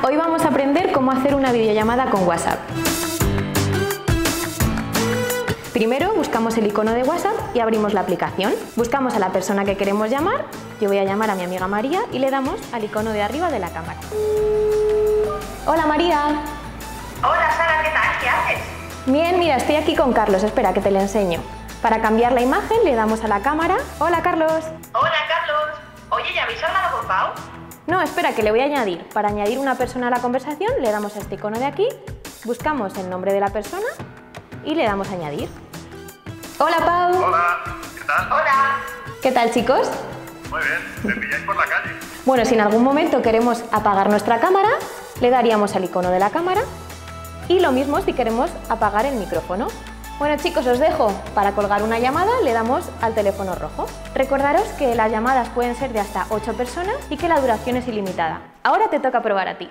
Hoy vamos a aprender cómo hacer una videollamada con WhatsApp. Primero buscamos el icono de WhatsApp y abrimos la aplicación. Buscamos a la persona que queremos llamar, yo voy a llamar a mi amiga María y le damos al icono de arriba de la cámara. Hola María. Hola Sara, ¿qué tal? ¿Qué haces? Bien, mira, estoy aquí con Carlos, espera que te le enseño. Para cambiar la imagen le damos a la cámara. Hola Carlos. Hola Carlos. Oye, ¿ya habéis hablado con Pau? No, espera, que le voy a añadir. Para añadir una persona a la conversación le damos a este icono de aquí, buscamos el nombre de la persona y le damos a añadir. Hola Pau. Hola, ¿qué tal? Hola. ¿Qué tal chicos? Muy bien, me pilláis por la calle. Bueno, si en algún momento queremos apagar nuestra cámara, le daríamos al icono de la cámara y lo mismo si queremos apagar el micrófono. Bueno chicos, os dejo. Para colgar una llamada le damos al teléfono rojo. Recordaros que las llamadas pueden ser de hasta 8 personas y que la duración es ilimitada. Ahora te toca probar a ti.